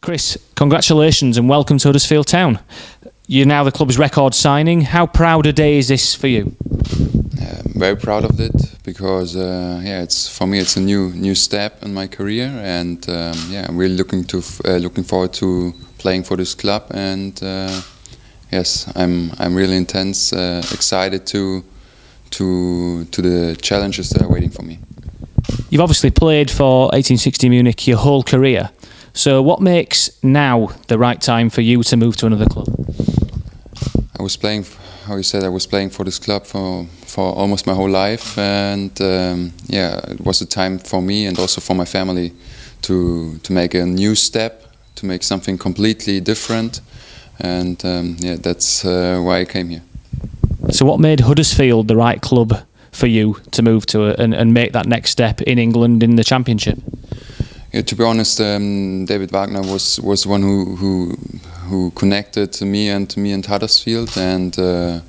Chris, congratulations and welcome to Huddersfield Town. You're now the club's record signing. How proud a day is this for you? Yeah, I'm very proud of it because uh, yeah, it's for me it's a new new step in my career, and um, yeah, I'm really looking to uh, looking forward to playing for this club, and uh, yes, I'm I'm really intense, uh, excited to to to the challenges that are waiting for me. You've obviously played for 1860 Munich your whole career. So, what makes now the right time for you to move to another club? I was playing, how you said, I was playing for this club for for almost my whole life, and um, yeah, it was a time for me and also for my family to to make a new step, to make something completely different, and um, yeah, that's uh, why I came here. So, what made Huddersfield the right club for you to move to and, and make that next step in England in the Championship? Yeah, to be honest, um, David Wagner was was one who who who connected me and me and Huddersfield, and uh,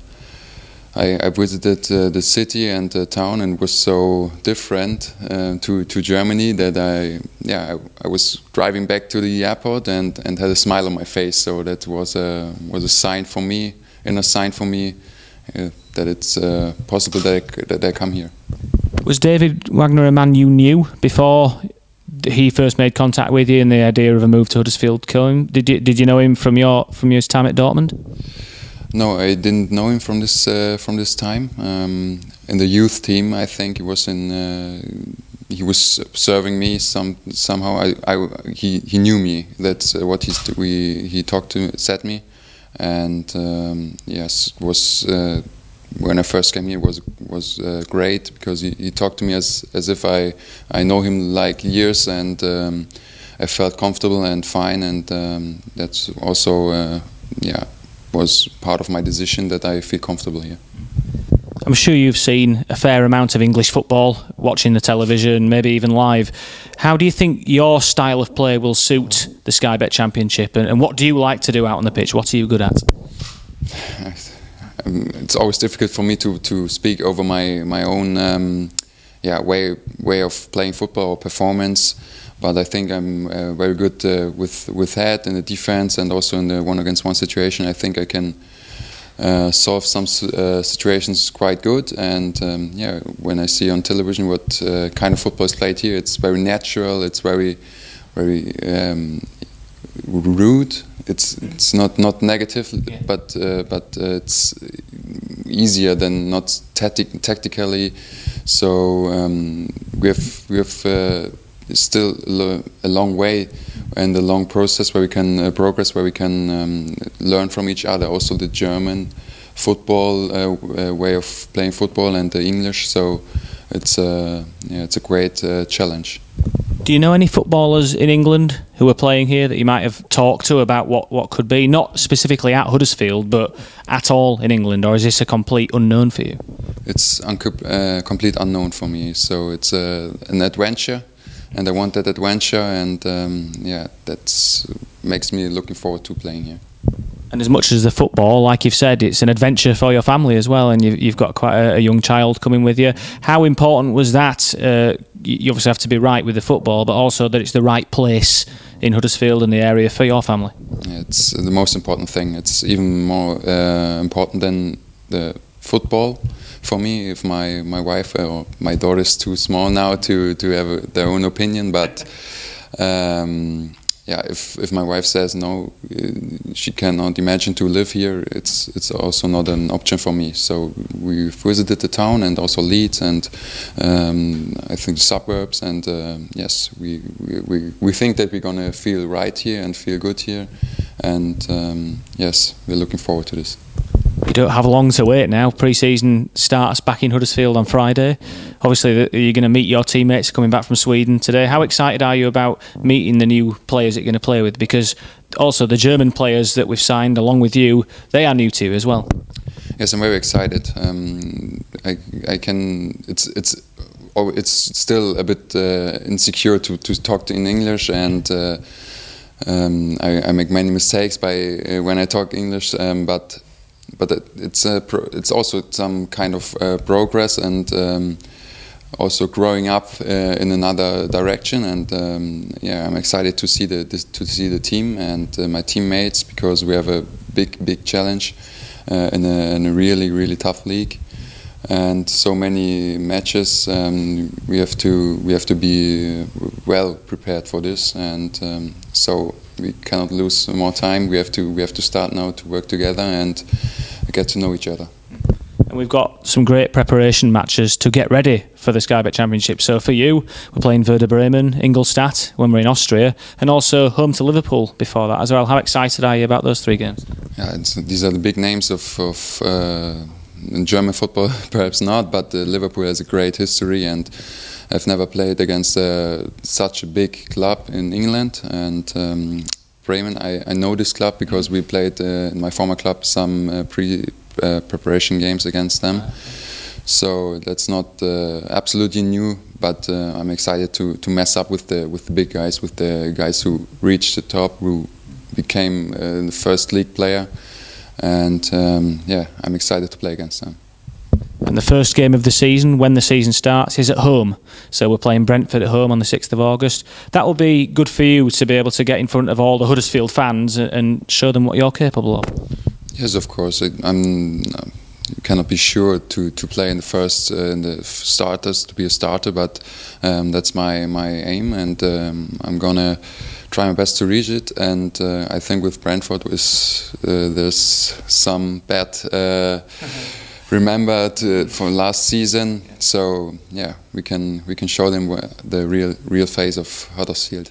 I, I, visited uh, the city and the town, and was so different uh, to to Germany that I yeah I, I, was driving back to the airport and and had a smile on my face. So that was a was a sign for me, and a sign for me uh, that it's uh, possible that I, that I come here. Was David Wagner a man you knew before he first made contact with you and the idea of a move to Huddersfield came? Did you did you know him from your from your time at Dortmund? No, I didn't know him from this uh, from this time. Um, in the youth team, I think he was in. Uh, he was serving me some somehow. I, I he he knew me. That's uh, what he's we he talked to said me, and um, yes was uh, when I first came here was was uh, great because he, he, talked to me as as if I I know him like years and um, I felt comfortable and fine and um, that's also uh, yeah was part of my decision that I feel comfortable here. I'm sure you've seen a fair amount of English football, watching the television, maybe even live. How do you think your style of play will suit the Sky Bet Championship, and, and what do you like to do out on the pitch? What are you good at? um, it's always difficult for me to, to speak over my my own um, yeah way way of playing football or performance. But I think I'm uh, very good uh, with with that in the defense and also in the one against one situation. I think I can uh, solve some uh, situations quite good. And um, yeah, when I see on television what uh, kind of football is played here, it's very natural. It's very very um, rude it's it's not not negative, yeah. but uh, but uh, it's easier than not tactic tactically. So um, we have we have uh, still a long way and a long process where we can uh, progress, where we can um, learn from each other. Also the German football uh, uh, way of playing football and the English. So it's a yeah, it's a great challenge. Do you know any footballers in England who are playing here that you might have talked to about what, what could be, not specifically at Huddersfield, but at all in England, or is this a complete unknown for you? It's a uh, complete unknown for me. So it's uh, an adventure, and I want that adventure, and um, yeah, that makes me looking forward to playing here. And as much as the football, like you've said, it's an adventure for your family as well, and you've, you've got quite a, a, young child coming with you. How important was that? Uh, you obviously have to be right with the football, but also that it's the right place in Huddersfield and the area for your family. It's the most important thing. It's even more uh, important than the football for me. If my my wife or my daughter is too small now to to have their own opinion, but. Um, yeah, if, if my wife says no, uh, she cannot imagine to live here, it's it's also not an option for me. So we've visited the town and also Leeds and um, I think suburbs and uh, yes, we, we, we think that we're gonna feel right here and feel good here and um, yes, we're looking forward to this you don't have long to wait now. Pre-season starts back in Huddersfield on Friday. Obviously, you're going to meet your teammates coming back from Sweden today. How excited are you about meeting the new players that you're going to play with? Because also the German players that we've signed along with you, they are new to you as well. Yes, I'm very excited. Um, I, I can. It's it's oh, it's still a bit uh, insecure to, to talk in English and. Uh, um, I, I, make many mistakes by uh, when I talk English, um, but but it's a it's also some kind of uh, progress and um, also growing up uh, in another direction, and um, yeah, I'm excited to see the this, to see the team and uh, my teammates because we have a big big challenge in a, in, a, really really tough league, and so many matches. Um, we have to we have to be well prepared for this, and um, so we cannot lose more time. We have to we have to start now to work together and get to know each other and we've got some great preparation matches to get ready for the Sky Bet Championship. So for you, we're playing Werder Bremen, Ingolstadt when we're in Austria, and also home to Liverpool before that as well. How excited are you about those three games? Yeah, these are the big names of, of uh, German football, perhaps not, but uh, Liverpool has a great history and. I've never played against uh, such a big club in England, and um, Bremen. I, I, know this club because we played uh, in my former club some uh, pre uh, preparation games against them. So that's not uh, absolutely new, but uh, I'm excited to, to mess up with the with the big guys, with the guys who reached the top, who became the first league player, and um, yeah, I'm excited to play against them. And the first game of the season, when the season starts, is at home. So we're playing Brentford at home on the 6th of August. That will be good for you to be able to get in front of all the Huddersfield fans and show them what you're capable of. Yes, of course. I'm. You cannot be sure to, to play in the first uh, in the starters to be a starter, but um, that's my my aim, and um, I'm gonna try my best to reach it. And uh, I think with Brentford, with uh, there's some bad. Uh, remembered uh, from last season. So yeah, we can we can show them the real real face of Huddersfield.